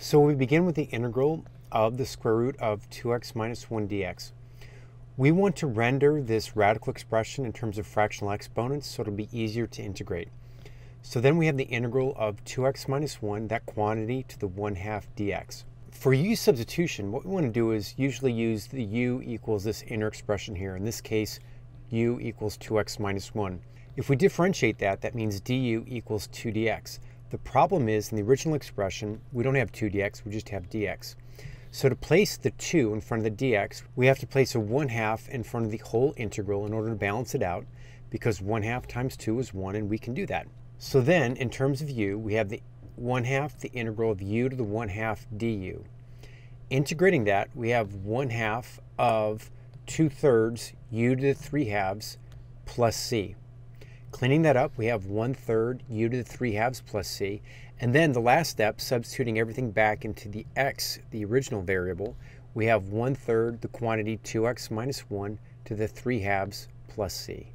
So we begin with the integral of the square root of 2x minus 1 dx. We want to render this radical expression in terms of fractional exponents so it'll be easier to integrate. So then we have the integral of 2x minus 1, that quantity, to the 1 half dx. For u substitution, what we want to do is usually use the u equals this inner expression here. In this case, u equals 2x minus 1. If we differentiate that, that means du equals 2 dx. The problem is in the original expression, we don't have 2 dx, we just have dx. So to place the 2 in front of the dx, we have to place a 1 half in front of the whole integral in order to balance it out, because 1 half times 2 is 1, and we can do that. So then, in terms of u, we have the 1 half the integral of u to the 1 half du. Integrating that, we have 1 half of 2 thirds u to the 3 halves plus c. Cleaning that up, we have 1 third u to the 3 halves plus c. And then the last step, substituting everything back into the x, the original variable, we have 1 third the quantity 2x minus 1 to the 3 halves plus c.